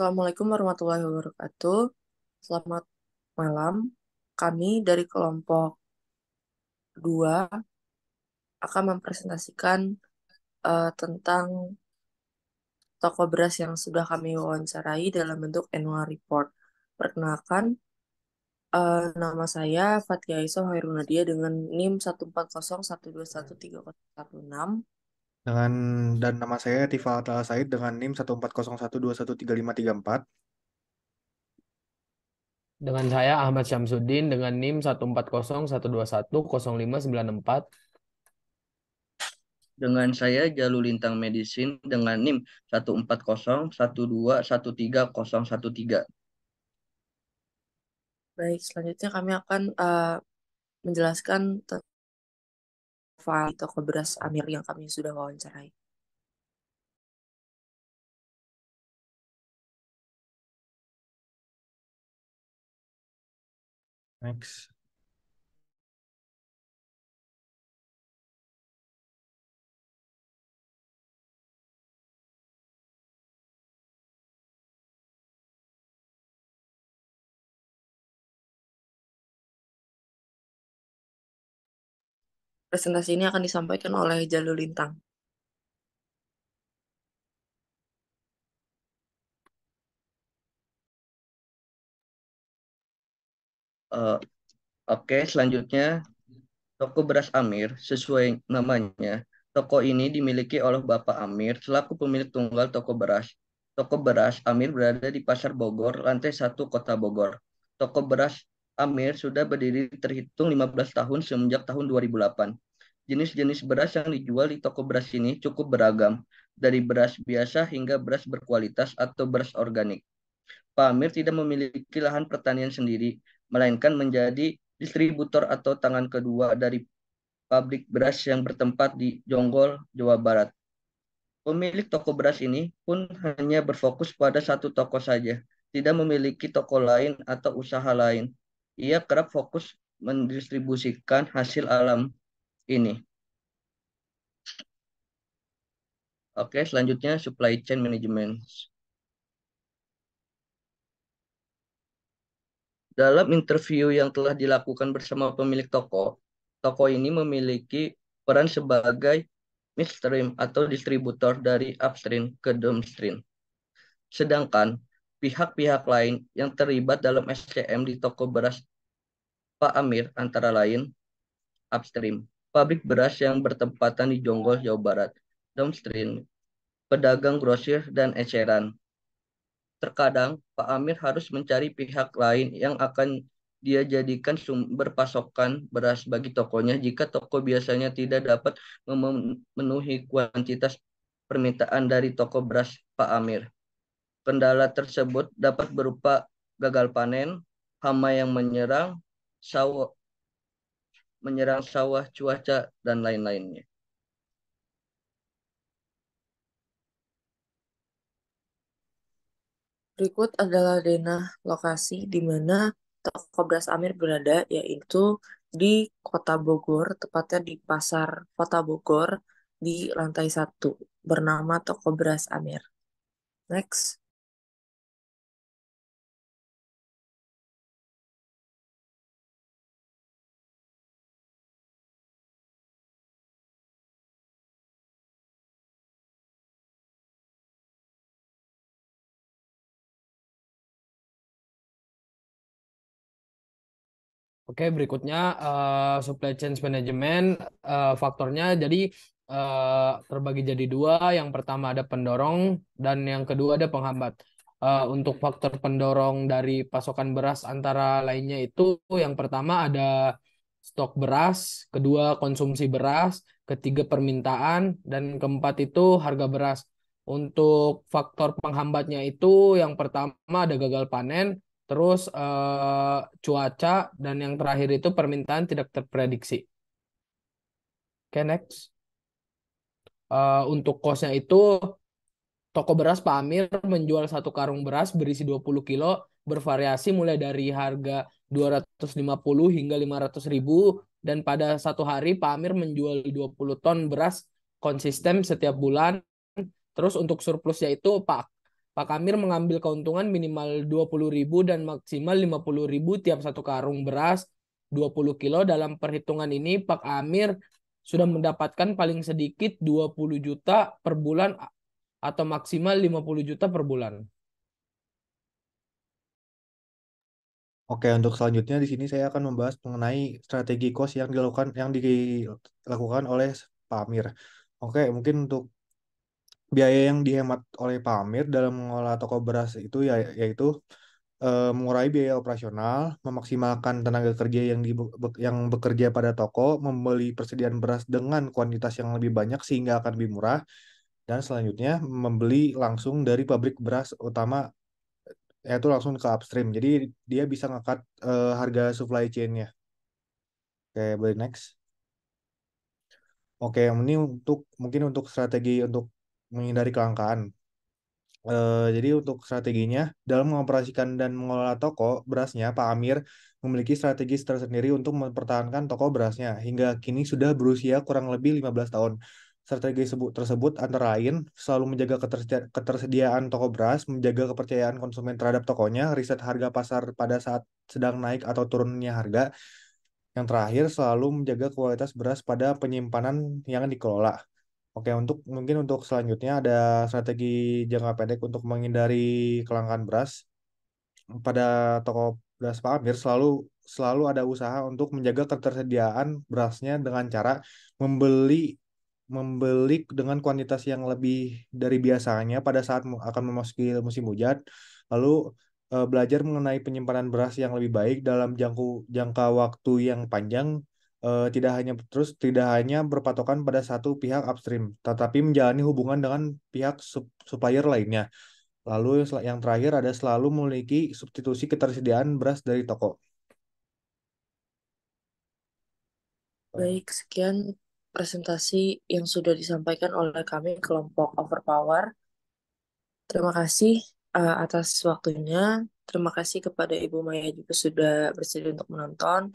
Assalamualaikum warahmatullahi wabarakatuh. Selamat malam. Kami dari kelompok 2 akan mempresentasikan uh, tentang toko beras yang sudah kami wawancarai dalam bentuk annual report. Perkenalkan, uh, nama saya Fatia Iso Hairunadia dengan NIM 140121316. Dengan dan nama saya Tifa Atala Said dengan NIM 14012133534. Dengan saya Ahmad Syamsuddin dengan NIM 14012105994. Dengan saya Jalul Lintang Medisin dengan NIM 14012130113. Baik, selanjutnya kami akan uh, menjelaskan file toko beras Amir yang kami sudah wawancarai. Next. Presentasi ini akan disampaikan oleh Jalul Lintang. Uh, Oke, okay, selanjutnya toko beras Amir sesuai namanya. Toko ini dimiliki oleh Bapak Amir selaku pemilik tunggal toko beras. Toko beras Amir berada di Pasar Bogor, lantai 1 Kota Bogor. Toko beras Amir sudah berdiri terhitung 15 tahun semenjak tahun 2008. Jenis-jenis beras yang dijual di toko beras ini cukup beragam, dari beras biasa hingga beras berkualitas atau beras organik. Pak Amir tidak memiliki lahan pertanian sendiri, melainkan menjadi distributor atau tangan kedua dari pabrik beras yang bertempat di Jonggol, Jawa Barat. Pemilik toko beras ini pun hanya berfokus pada satu toko saja, tidak memiliki toko lain atau usaha lain ia kerap fokus mendistribusikan hasil alam ini. Oke, selanjutnya supply chain management. Dalam interview yang telah dilakukan bersama pemilik toko, toko ini memiliki peran sebagai midstream atau distributor dari upstream ke downstream. Sedangkan pihak-pihak lain yang terlibat dalam SCM di toko beras Pak Amir antara lain upstream, pabrik beras yang bertempatan di Jonggol, Jawa Barat, downstream, pedagang grosir dan eceran. Terkadang Pak Amir harus mencari pihak lain yang akan dia jadikan sumber pasokan beras bagi tokonya jika toko biasanya tidak dapat memenuhi kuantitas permintaan dari toko beras Pak Amir. Kendala tersebut dapat berupa gagal panen, hama yang menyerang, sawah menyerang sawah, cuaca, dan lain-lainnya. Berikut adalah denah lokasi di mana toko beras Amir berada, yaitu di Kota Bogor, tepatnya di Pasar Kota Bogor, di lantai satu, bernama Toko Beras Amir. Next. Oke, berikutnya uh, supply chain management uh, faktornya jadi uh, terbagi jadi dua. Yang pertama ada pendorong dan yang kedua ada penghambat. Uh, untuk faktor pendorong dari pasokan beras antara lainnya itu yang pertama ada stok beras, kedua konsumsi beras, ketiga permintaan dan keempat itu harga beras. Untuk faktor penghambatnya itu yang pertama ada gagal panen, Terus uh, cuaca dan yang terakhir itu permintaan tidak terprediksi. Oke, okay, next. Uh, untuk kosnya itu toko beras Pak Amir menjual satu karung beras berisi 20 kilo bervariasi mulai dari harga 250 hingga 500 ribu dan pada satu hari Pak Amir menjual 20 ton beras konsisten setiap bulan. Terus untuk surplusnya itu Pak Pak Amir mengambil keuntungan minimal 20.000 dan maksimal 50.000 tiap satu karung beras 20 kilo. Dalam perhitungan ini Pak Amir sudah mendapatkan paling sedikit 20 juta per bulan atau maksimal 50 juta per bulan. Oke, untuk selanjutnya di sini saya akan membahas mengenai strategi cost yang dilakukan yang dilakukan oleh Pak Amir. Oke, mungkin untuk biaya yang dihemat oleh Pak Amir dalam mengolah toko beras itu ya yaitu eh, mengurangi biaya operasional, memaksimalkan tenaga kerja yang di, yang bekerja pada toko, membeli persediaan beras dengan kuantitas yang lebih banyak sehingga akan lebih murah, dan selanjutnya membeli langsung dari pabrik beras utama yaitu langsung ke upstream. Jadi dia bisa ngangkat uh, harga supply chain-nya. Oke, boleh next. Oke, ini untuk mungkin untuk strategi untuk menghindari kelangkaan. Uh, jadi untuk strateginya dalam mengoperasikan dan mengelola toko berasnya, Pak Amir memiliki strategi tersendiri untuk mempertahankan toko berasnya hingga kini sudah berusia kurang lebih 15 tahun. Strategi tersebut antara lain selalu menjaga ketersediaan toko beras, menjaga kepercayaan konsumen terhadap tokonya, riset harga pasar pada saat sedang naik atau turunnya harga. Yang terakhir selalu menjaga kualitas beras pada penyimpanan yang dikelola. Oke, untuk mungkin untuk selanjutnya ada strategi jangka pendek untuk menghindari kelangkaan beras. Pada toko beras Pak Amir selalu selalu ada usaha untuk menjaga ketersediaan berasnya dengan cara membeli membeli dengan kuantitas yang lebih dari biasanya pada saat akan memasuki musim hujan, lalu uh, belajar mengenai penyimpanan beras yang lebih baik dalam jangka jangka waktu yang panjang, uh, tidak hanya terus tidak hanya berpatokan pada satu pihak upstream, tetapi menjalani hubungan dengan pihak supplier lainnya. Lalu yang terakhir ada selalu memiliki substitusi ketersediaan beras dari toko. Baik, sekian presentasi yang sudah disampaikan oleh kami kelompok Overpower. Terima kasih uh, atas waktunya. Terima kasih kepada Ibu Maya juga sudah bersedia untuk menonton.